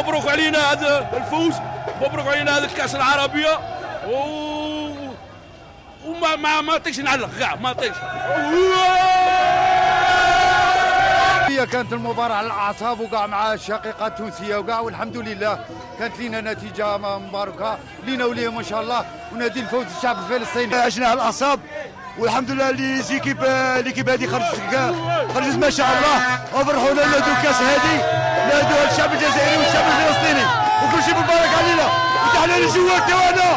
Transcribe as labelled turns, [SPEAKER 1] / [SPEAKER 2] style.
[SPEAKER 1] مبروك علينا هذا الفوز مبروك علينا هذا الكأس العربيه و... وما ما ما طيش نعلق كاع ما طيش.
[SPEAKER 2] هي كانت المباراة على الأعصاب وكاع مع الشقيقة التونسية وكاع والحمد لله كانت لنا نتيجة مباركة. لينا وليهم إن شاء الله ونادي الفوز الشعب الفلسطيني.
[SPEAKER 3] عشنا على الأعصاب والحمد لله اللي زيكيب ليكيب هذه خرجت خرجت ما شاء الله. وفرحونا نادوا الكاس هذه نادوا الشعب الجزائري والشعب الفلسطيني. وكل شيء مبارك علينا وتحليل الجوار تاعنا.